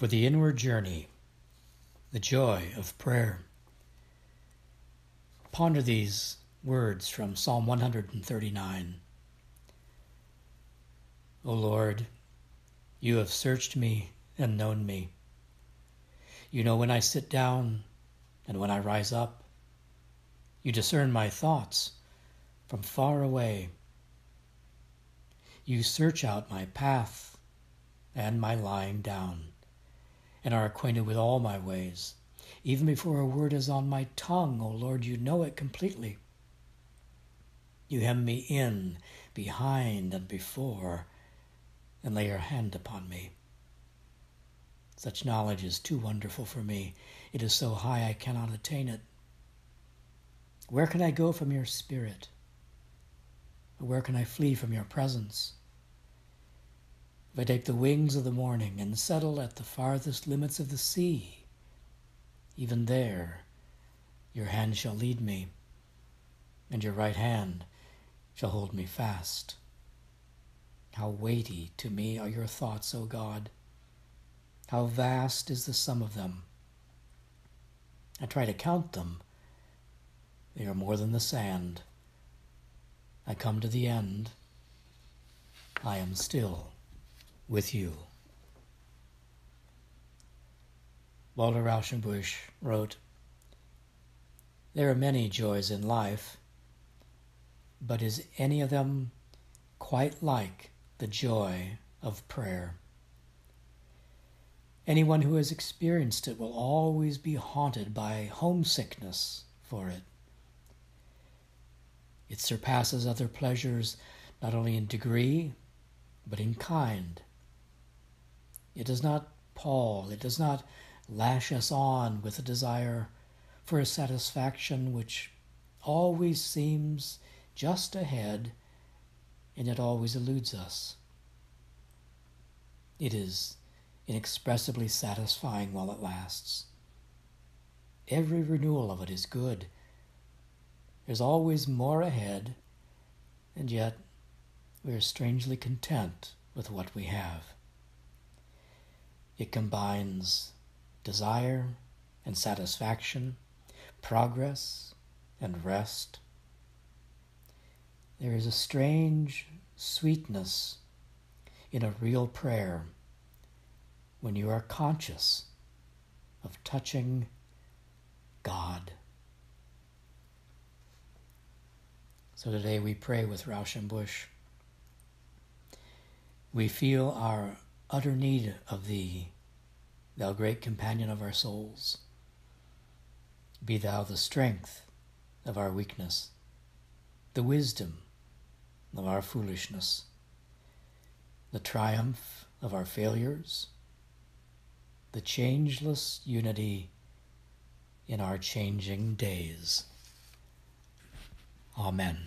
for the inward journey, the joy of prayer. Ponder these words from Psalm 139. O Lord, you have searched me and known me. You know when I sit down and when I rise up. You discern my thoughts from far away. You search out my path and my lying down and are acquainted with all my ways. Even before a word is on my tongue, O Lord, you know it completely. You hem me in, behind, and before, and lay your hand upon me. Such knowledge is too wonderful for me. It is so high I cannot attain it. Where can I go from your spirit? Where can I flee from your presence? If I take the wings of the morning and settle at the farthest limits of the sea, even there your hand shall lead me, and your right hand shall hold me fast. How weighty to me are your thoughts, O God! How vast is the sum of them! I try to count them. They are more than the sand. I come to the end. I am still with you. Walter Rauschenbusch wrote, There are many joys in life, but is any of them quite like the joy of prayer? Anyone who has experienced it will always be haunted by homesickness for it. It surpasses other pleasures not only in degree, but in kind. It does not pall, it does not lash us on with a desire for a satisfaction which always seems just ahead and yet always eludes us. It is inexpressibly satisfying while it lasts. Every renewal of it is good. There's always more ahead, and yet we are strangely content with what we have. It combines desire and satisfaction, progress and rest. There is a strange sweetness in a real prayer when you are conscious of touching God. So today we pray with Rauschenbusch. We feel our utter need of Thee, Thou great companion of our souls. Be Thou the strength of our weakness, the wisdom of our foolishness, the triumph of our failures, the changeless unity in our changing days. Amen.